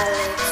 Alex.